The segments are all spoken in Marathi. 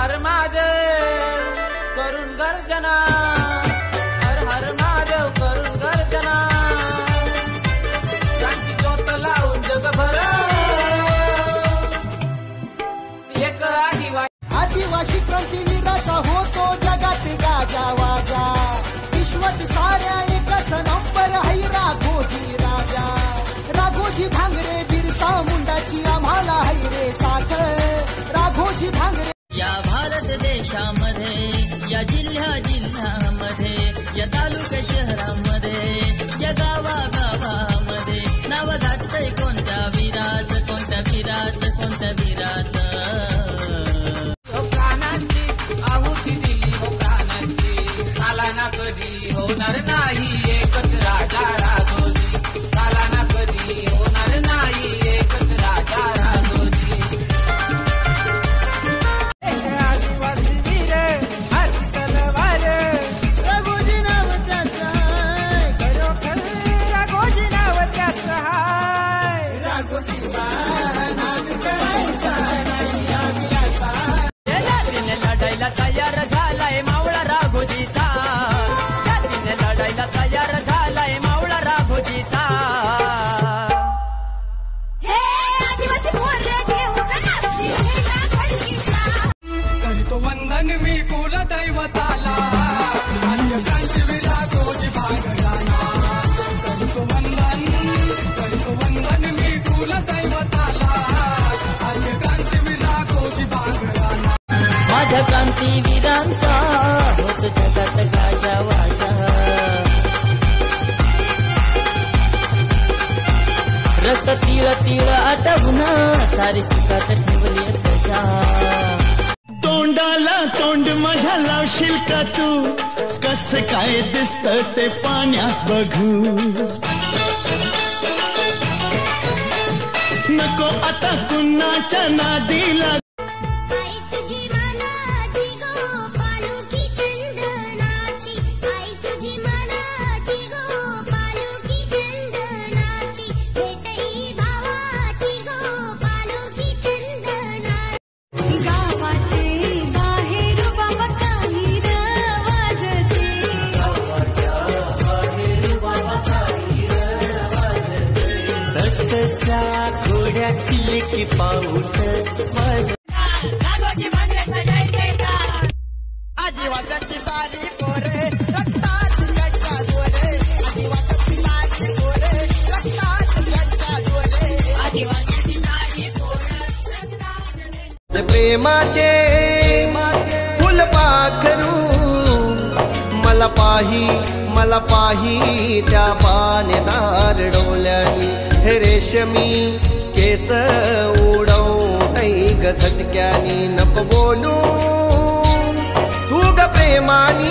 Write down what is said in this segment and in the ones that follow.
हर महादेव करून गर्जना. हर हर महादेव करून गर्जना. क्रांती ज्योत लावून जगभर. एक आदिवासी आदिवासी क्रांतीवीराचा होतो जगात गाजा वाजा. विश्वात साऱ्या एकच नंबर है राघोजी राजा. राघोजी भांगरे बिरसा मुंडाची आम्हाला हाय रे साथ. राघोजी भांगरे भारत देशामध्ये या जिल्ह्या जिल्ह्यामध्ये या तालुका शहरामध्ये या गावा गावामध्ये नाव गाजतंय कोणत्या विराज कोणत्या विराज कोणत्या विराज हो प्राणांची आहुती दिली हो प्राणांची. आला ना कधी होणार नाही. गाजा वाजा. रक्त तिळ तिळ सुखात प्रजा. तोंडाला तोंड माझ्या लावशील का तू? कस काय दिसत ते पाण्यात बघू? नको आता कुणाच्या नादी आदिवासाची सारी पोरे रक्तात गंगा जोरे आदिवासाची सारी पोरे रक्तात गंगा जोरे प्रेमाचे फुल पाखरू. मला पाही मला पाही त्या पानेदार डोल्यानी हे रेशमी केस उडवतै ग झटक्यानी नको बोलू तू ग प्रेमानी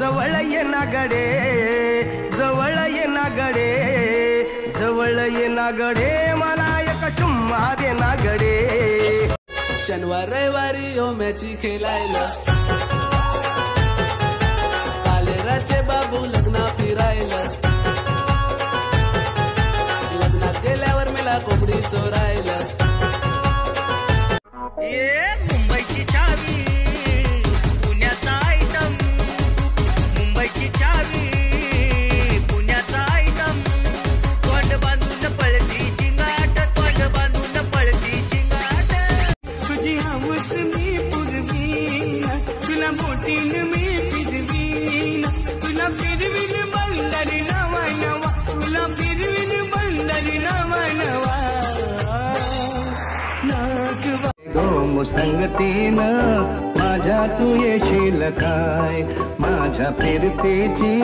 जवळ ये नागडे जवळ ये नागडे जवळ ये नागडे मला एक चुम्मा दे नागडे शनिवार रविवारी हो ओम्याची खेळायला. संगतीनं माझ्या तू येशील काय? माझ्या फिरतेची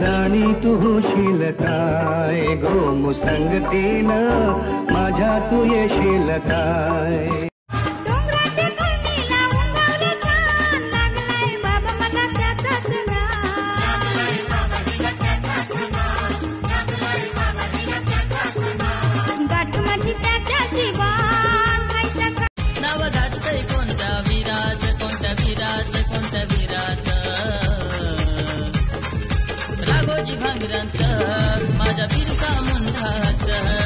राणी तू होशील काय? गोमुसंगतीनं माझ्या तू येशील काय? वीरांचं माझ्या बिरसा मुंडाचं.